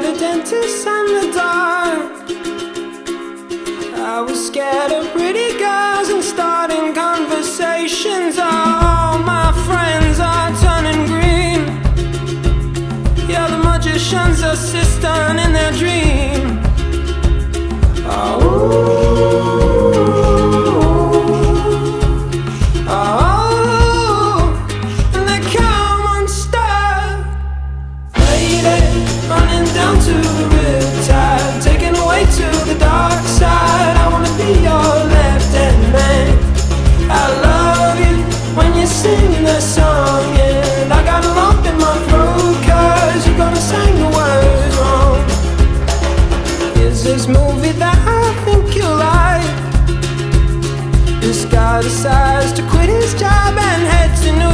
dentist and the dark. I was scared of pretty girls and starting conversations. All my friends are turning green. Yeah, the magician's assistant in their dream. To the riptide, away to the dark side. I wanna be your left hand man. I love you when you're singing song, and I got in my throat, cause you're gonna sing the words wrong. Is this movie that I think you like? This guy decides to quit his job and head to New